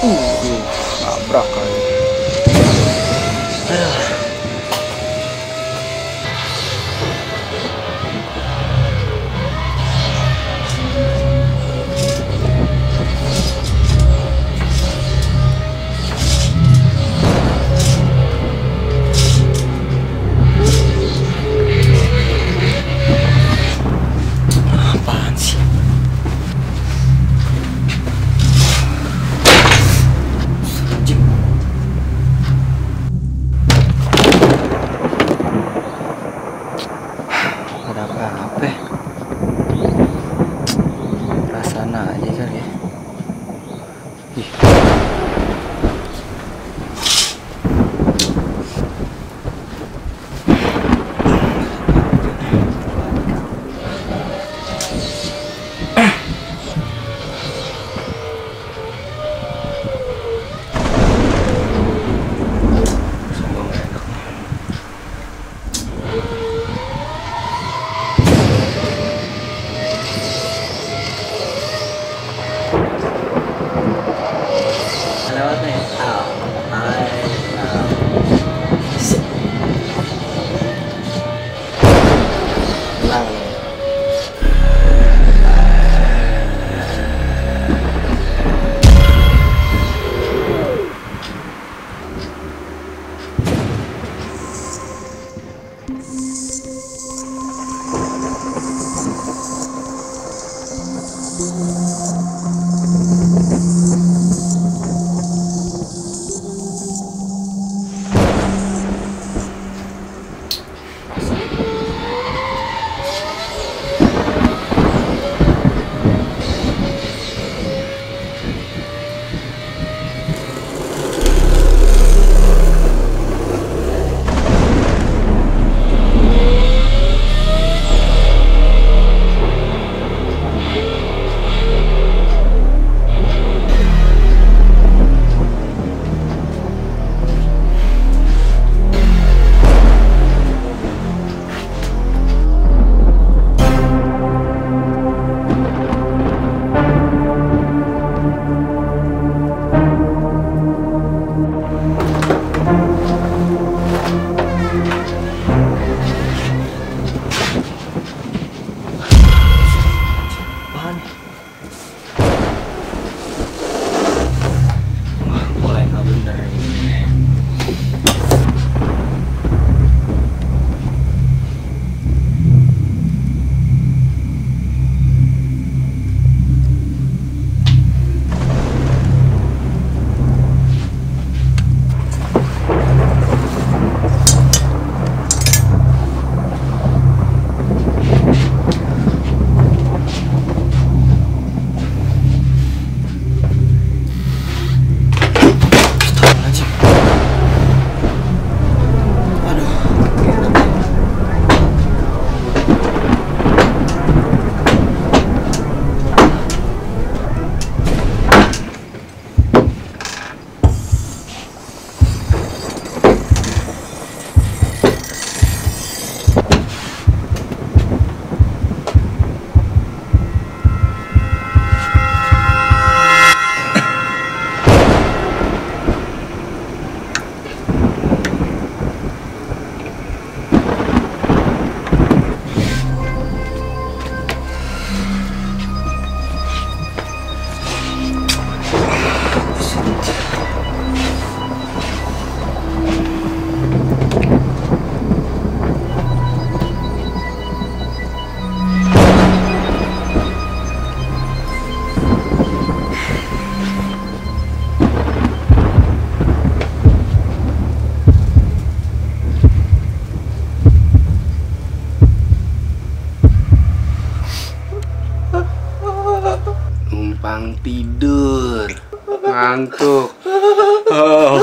Uh, na braca aí. Perasaan aja kali ya. Ih. ela dentro. Numpang tidur Ngantuk. Oh.